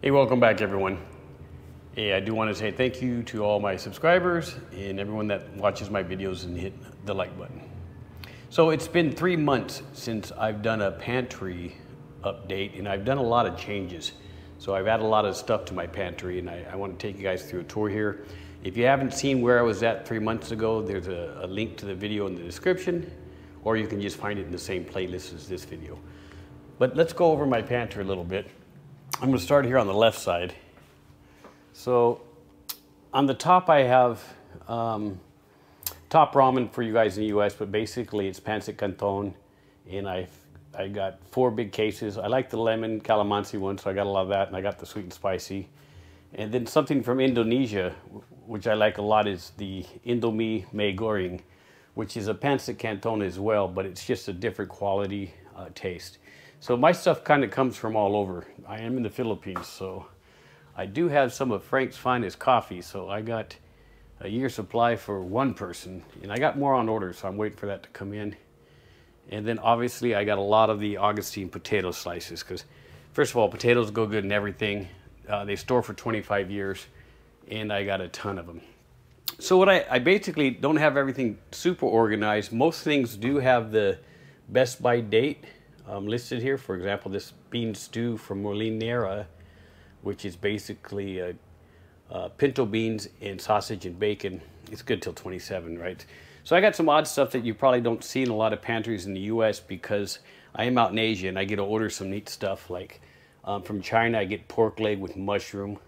Hey, welcome back, everyone. Hey, I do want to say thank you to all my subscribers and everyone that watches my videos and hit the like button. So it's been three months since I've done a pantry update and I've done a lot of changes. So I've added a lot of stuff to my pantry and I, I want to take you guys through a tour here. If you haven't seen where I was at three months ago, there's a, a link to the video in the description or you can just find it in the same playlist as this video. But let's go over my pantry a little bit. I'm gonna start here on the left side. So on the top I have um, top ramen for you guys in the US, but basically it's pancit canton and I I got four big cases. I like the lemon calamansi one, so I got a lot of that, and I got the sweet and spicy. And then something from Indonesia, which I like a lot, is the Indomie Mee Goreng, which is a pancit canton as well, but it's just a different quality uh, taste. So my stuff kind of comes from all over. I am in the Philippines, so I do have some of Frank's finest coffee. So I got a year supply for one person, and I got more on order, so I'm waiting for that to come in. And then obviously I got a lot of the Augason potato slices because first of all, potatoes go good in everything. Uh, they store for 25 years, and I got a ton of them. So what I, I basically don't have everything super organized. Most things do have the best by date um, listed here. For example, this bean stew from Molinera, which is basically uh, uh, pinto beans and sausage and bacon. It's good till 27, right? So I got some odd stuff that you probably don't see in a lot of pantries in the U.S. because I am out in Asia and I get to order some neat stuff. Like um, from China, I get pork leg with mushroom.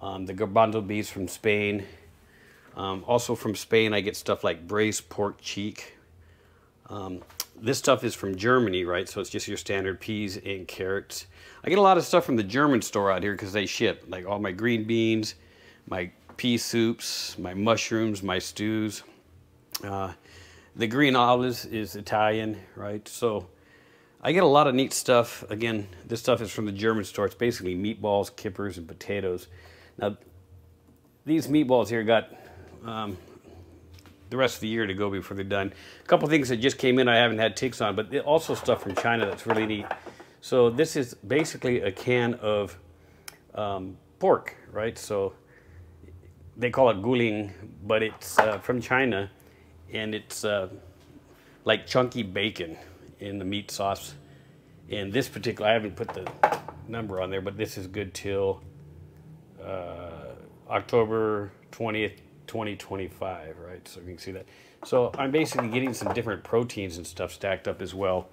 Um, the garbanzo beans from Spain. Um, also from Spain, I get stuff like braised pork cheek. Um, this stuff is from Germany, right? So it's just your standard peas and carrots. I get a lot of stuff from the German store out here because they ship, like all my green beans, my pea soups, my mushrooms, my stews. Uh, the green olives is Italian, right? So I get a lot of neat stuff. Again, this stuff is from the German store. It's basically meatballs, kippers, and potatoes. Now, these meatballs here got um, the rest of the year to go before they're done. A couple things that just came in I haven't had ticks on, but also stuff from China that's really neat. So this is basically a can of um, pork, right? So they call it guling, but it's uh, from China, and it's uh, like chunky bacon in the meat sauce. And this particular, I haven't put the number on there, but this is good till uh, October 20th, 2025, right? So you can see that. So I'm basically getting some different proteins and stuff stacked up as well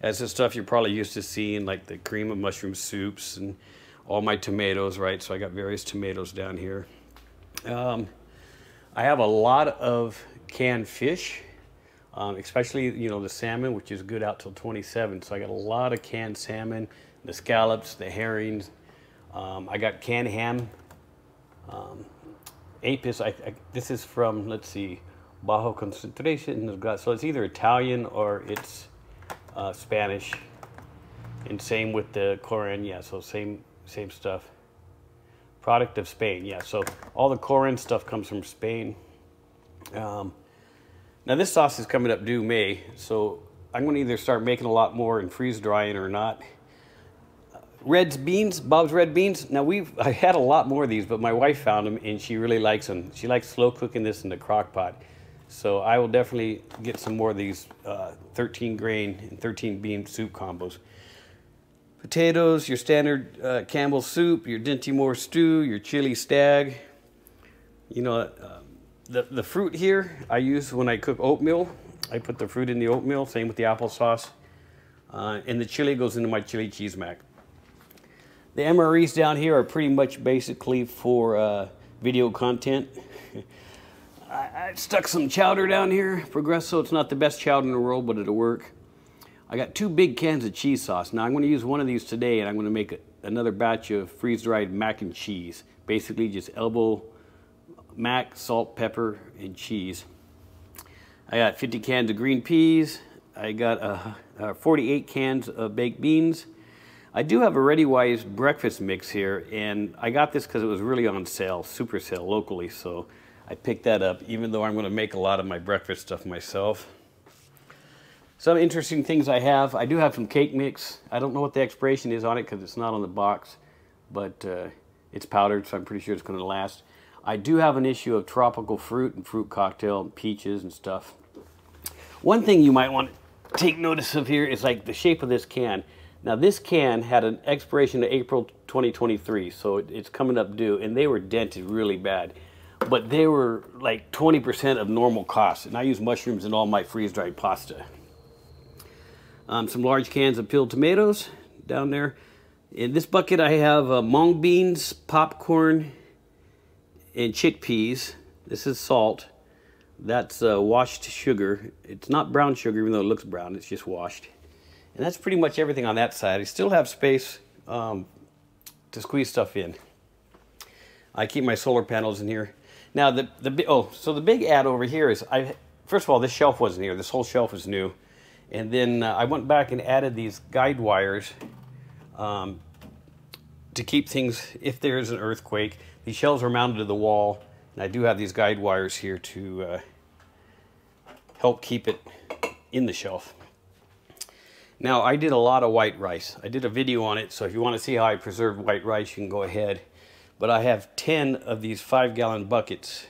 as the stuff you're probably used to seeing, like the cream of mushroom soups and all my tomatoes, right? So I got various tomatoes down here. Um, I have a lot of canned fish, um, especially, you know, the salmon, which is good out till 27. So I got a lot of canned salmon, the scallops, the herrings. Um, I got canned ham. Um, Apis, I, I, this is from, let's see, Bajo Concentration. So it's either Italian or it's uh, Spanish. And same with the Korean, yeah, so same, same stuff. Product of Spain, yeah, so all the Korean stuff comes from Spain. Um, now this sauce is coming up due May, so I'm going to either start making a lot more and freeze drying or not. Red's beans, Bob's red beans. Now we've I had a lot more of these, but my wife found them and she really likes them. She likes slow cooking this in the crock pot. So I will definitely get some more of these uh, 13 grain and 13 bean soup combos. Potatoes, your standard uh, Campbell soup, your Dinty Moore stew, your chili Stagg. You know, uh, the, the fruit here I use when I cook oatmeal. I put the fruit in the oatmeal, same with the applesauce. Uh, and the chili goes into my chili cheese mac. The MREs down here are pretty much basically for uh, video content. I, I, stuck some chowder down here, Progresso. It's not the best chowder in the world, but it'll work. I got two big cans of cheese sauce. Now I'm going to use one of these today, and I'm going to make a, another batch of freeze-dried mac and cheese. Basically just elbow mac, salt, pepper, and cheese. I got 50 cans of green peas. I got uh, uh, 48 cans of baked beans. I do have a ReadyWise breakfast mix here, and I got this because it was really on sale, super sale locally, so I picked that up, even though I'm going to make a lot of my breakfast stuff myself. Some interesting things I have. I do have some cake mix. I don't know what the expiration is on it because it's not on the box. but uh, it's powdered, so I'm pretty sure it's going to last. I do have an issue of tropical fruit and fruit cocktail and peaches and stuff. One thing you might want to take notice of here is like the shape of this can. Now this can had an expiration of April 2023, so it's coming up due, and they were dented really bad. But they were like 20% of normal cost, and I use mushrooms in all my freeze-dried pasta. Um, some large cans of peeled tomatoes down there. In this bucket I have uh, mung beans, popcorn, and chickpeas. This is salt. That's uh, washed sugar. It's not brown sugar, even though it looks brown. It's just washed. And that's pretty much everything on that side. I still have space um, to squeeze stuff in. I keep my solar panels in here. Now, the, the oh, so the big ad over here is, I first of all, this shelf wasn't here. This whole shelf is new. And then uh, I went back and added these guide wires um, to keep things, if there is an earthquake, these shelves are mounted to the wall, and I do have these guide wires here to uh, help keep it in the shelf. Now, I did a lot of white rice. I did a video on it, so if you want to see how I preserve white rice, you can go ahead. But I have 10 of these five gallon buckets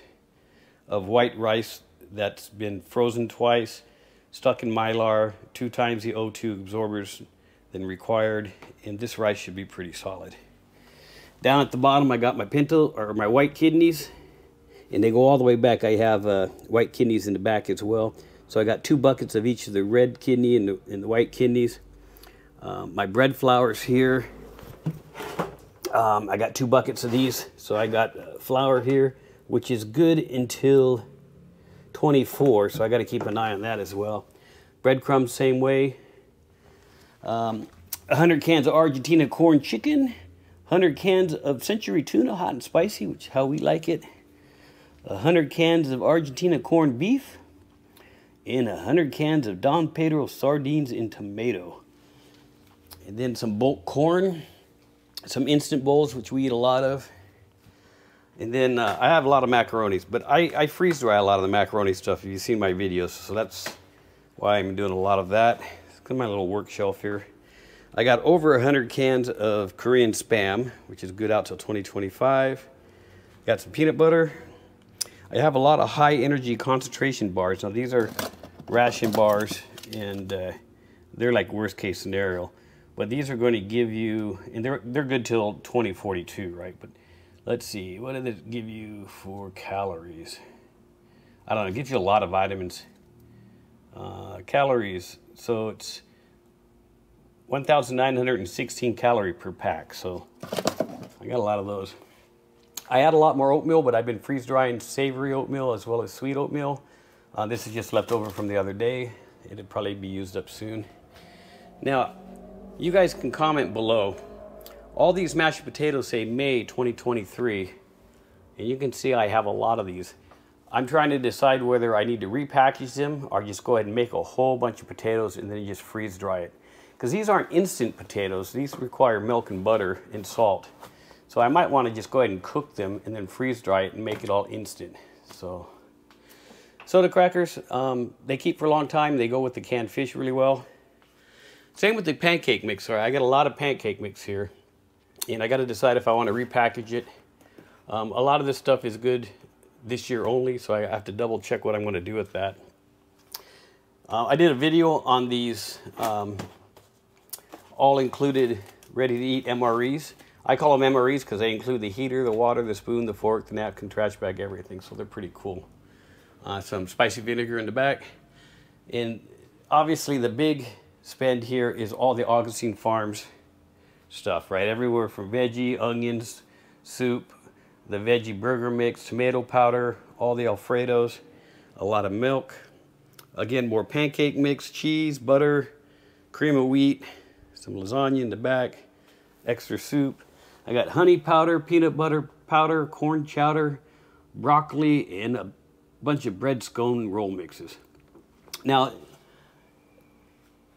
of white rice that's been frozen twice, stuck in mylar, two times the O2 absorbers than required, and this rice should be pretty solid. Down at the bottom, I got my pinto or my white kidneys, and they go all the way back. I have uh, white kidneys in the back as well. So I got two buckets of each of the red kidney and the, and the white kidneys. Um, my bread flours here. Um, I got two buckets of these. So I got uh, flour here, which is good until 24. So I got to keep an eye on that as well. Breadcrumbs, same way. Um, 100 cans of Argentina corn chicken. 100 cans of Century tuna, hot and spicy, which is how we like it. 100 cans of Argentina corned beef. And 100 cans of Don Pedro sardines and tomato. And then some bulk corn. Some instant bowls, which we eat a lot of. And then uh, I have a lot of macaronis, but I, I freeze dry a lot of the macaroni stuff if you've seen my videos. So that's why I'm doing a lot of that. At my little work shelf here. I got over 100 cans of Korean Spam, which is good out till 2025. Got some peanut butter. I have a lot of high energy concentration bars. Now these are ration bars and uh, they're like worst case scenario. But these are going to give you, and they're, they're good till 2042, right? But let's see, what did it give you for calories? I don't know, it gives you a lot of vitamins. Uh, calories, so it's 1,916 calorie per pack. So I got a lot of those. I add a lot more oatmeal, but I've been freeze drying savory oatmeal as well as sweet oatmeal. Uh, this is just left over from the other day. It'll probably be used up soon. Now, you guys can comment below. All these mashed potatoes say May 2023, and you can see I have a lot of these. I'm trying to decide whether I need to repackage them or just go ahead and make a whole bunch of potatoes and then just freeze dry it because these aren't instant potatoes. These require milk and butter and salt. So I might want to just go ahead and cook them and then freeze dry it and make it all instant. So soda crackers, um, they keep for a long time. They go with the canned fish really well. Same with the pancake mixer. I got a lot of pancake mix here. And I got to decide if I want to repackage it. Um, a lot of this stuff is good this year only, so I have to double check what I'm going to do with that. Uh, I did a video on these um, all included ready to eat MREs. I call them MREs because they include the heater, the water, the spoon, the fork, the napkin, trash bag, everything. So they're pretty cool. Uh, some spicy vinegar in the back. And obviously the big spend here is all the Augason Farms stuff, right? Everywhere from veggie, onions, soup, the veggie burger mix, tomato powder, all the Alfredos, a lot of milk. Again, more pancake mix, cheese, butter, cream of wheat, some lasagna in the back, extra soup. I got honey powder, peanut butter powder, corn chowder, broccoli, and a bunch of bread scone roll mixes. Now,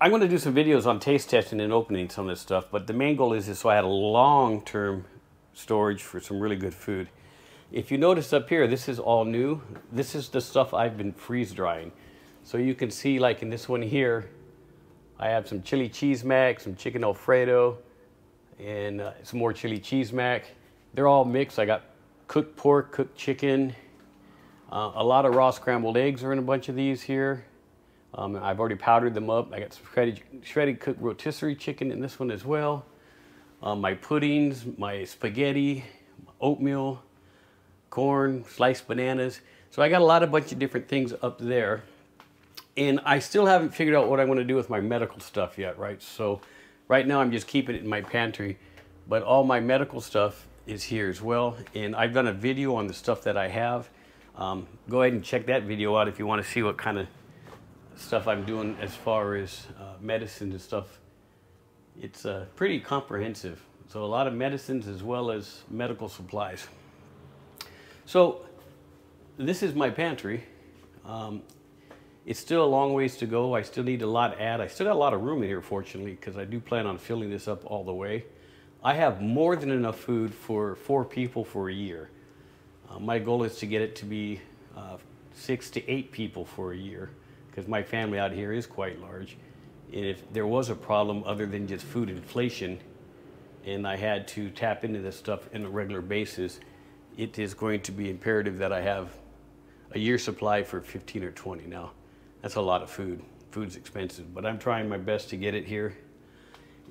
I'm going to do some videos on taste testing and opening some of this stuff, but the main goal is, is so I had a long-term storage for some really good food. If you notice up here, this is all new. This is the stuff I've been freeze drying. So you can see like in this one here, I have some chili cheese mac, some chicken alfredo, and uh, some more chili cheese mac. They're all mixed. I got cooked pork, cooked chicken. Uh, a lot of raw scrambled eggs are in a bunch of these here. Um, I've already powdered them up. I got some shredded, shredded cooked rotisserie chicken in this one as well. Um, my puddings, my spaghetti, oatmeal, corn, sliced bananas. So I got a lot of bunch of different things up there. And I still haven't figured out what I want to do with my medical stuff yet, right? So right now I'm just keeping it in my pantry, but all my medical stuff is here as well. And I've done a video on the stuff that I have. Um, go ahead and check that video out if you want to see what kind of stuff I'm doing as far as uh, medicine and stuff. It's uh, pretty comprehensive. So a lot of medicines as well as medical supplies. So this is my pantry. Um, it's still a long ways to go. I still need a lot to add. I still got a lot of room in here, fortunately, because I do plan on filling this up all the way. I have more than enough food for four people for a year. Uh, my goal is to get it to be uh, six to eight people for a year, because my family out here is quite large. And if there was a problem other than just food inflation, and I had to tap into this stuff on a regular basis, it is going to be imperative that I have a year supply for 15 or 20 now. That's a lot of food. Food's expensive, but I'm trying my best to get it here.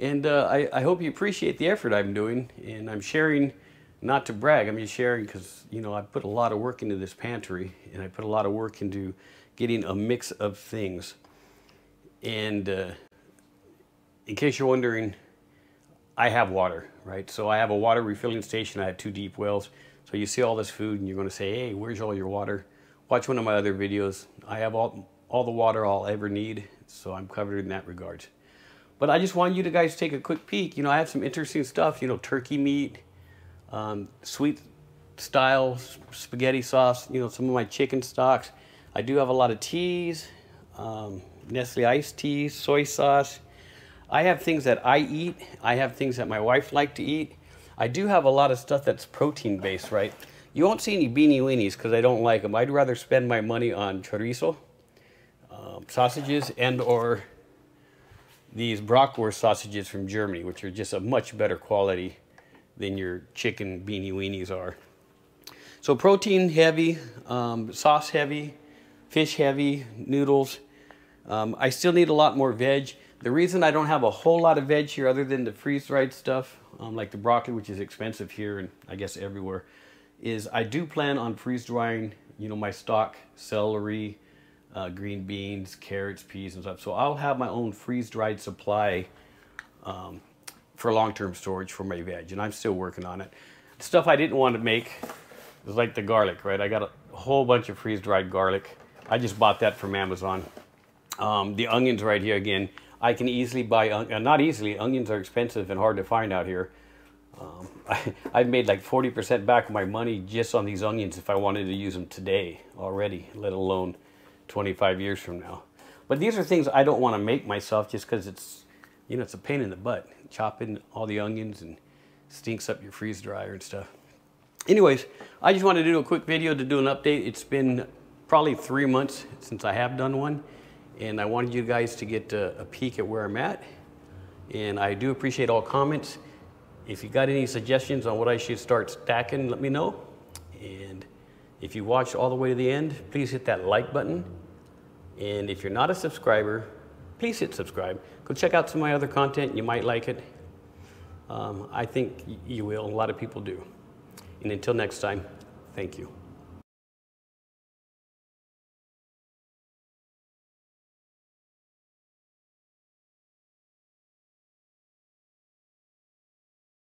And uh, I, I, hope you appreciate the effort I'm doing. And I'm sharing, not to brag, I'm just sharing because, you know, I put a lot of work into this pantry and I put a lot of work into getting a mix of things. And uh, in case you're wondering, I have water, right? So I have a water refilling station. I have two deep wells. So you see all this food and you're going to say, hey, where's all your water? Watch one of my other videos. I have all, all the water I'll ever need, so I'm covered in that regard. But I just want you to guys take a quick peek. You know, I have some interesting stuff, you know, turkey meat, um, sweet style spaghetti sauce, you know, some of my chicken stocks. I do have a lot of teas, um, Nestle iced tea, soy sauce. I have things that I eat. I have things that my wife like to eat. I do have a lot of stuff that's protein based, right? You won't see any beanie weenies because I don't like them. I'd rather spend my money on chorizo um, sausages and or these bratwurst sausages from Germany, which are just a much better quality than your chicken beanie weenies are. So protein heavy, um, sauce heavy, fish heavy, noodles. Um, I still need a lot more veg. The reason I don't have a whole lot of veg here other than the freeze-dried stuff, um, like the broccoli, which is expensive here and I guess everywhere, is I do plan on freeze-drying, you know, my stock celery, uh, green beans, carrots, peas, and stuff. So I'll have my own freeze-dried supply um, for long-term storage for my veg, and I'm still working on it. The stuff I didn't want to make was like the garlic, right? I got a whole bunch of freeze-dried garlic. I just bought that from Amazon. Um, the onions right here again. I can easily buy, uh, not easily, onions are expensive and hard to find out here. Um, I, I've made like 40% back of my money just on these onions if I wanted to use them today already, let alone 25 years from now. But these are things I don't want to make myself just because it's, you know, it's a pain in the butt. Chopping all the onions and stinks up your freeze dryer and stuff. Anyways, I just wanted to do a quick video to do an update. It's been probably three months since I have done one. And I wanted you guys to get a, a peek at where I'm at. And I do appreciate all comments. If you got any suggestions on what I should start stacking, let me know. And if you watched all the way to the end, please hit that like button. And if you're not a subscriber, please hit subscribe. Go check out some of my other content. You might like it. Um, I think you will. A lot of people do. And until next time, thank you.